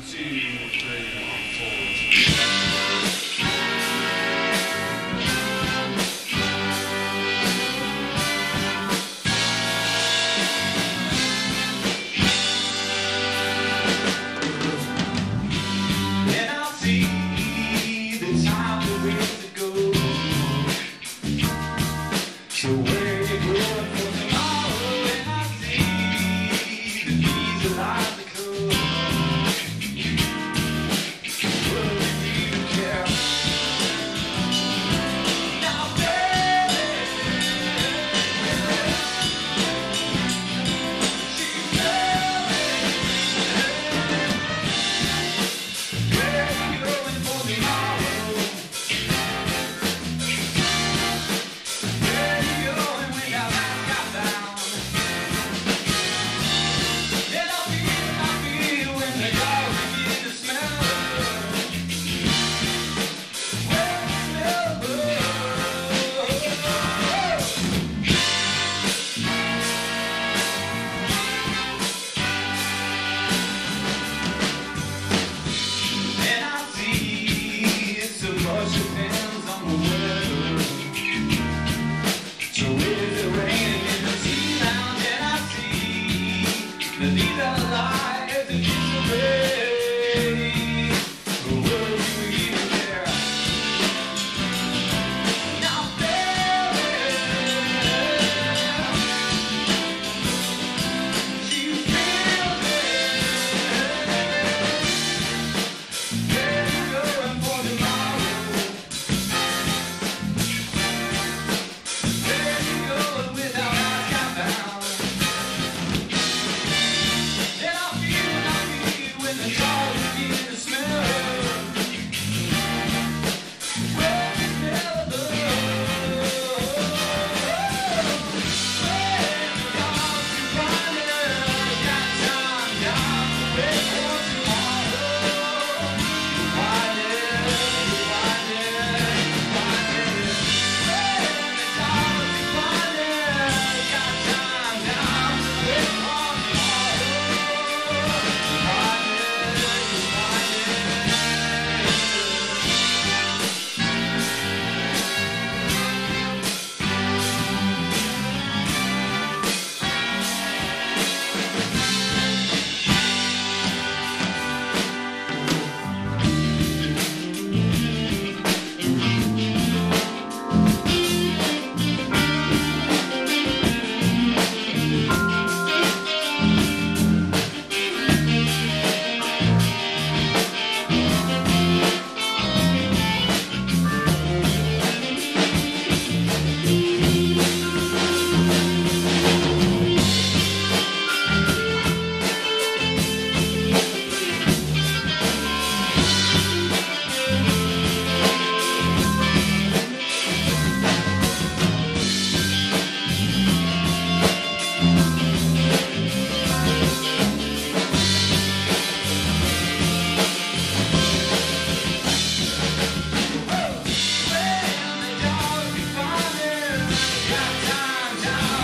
Continue praying. No!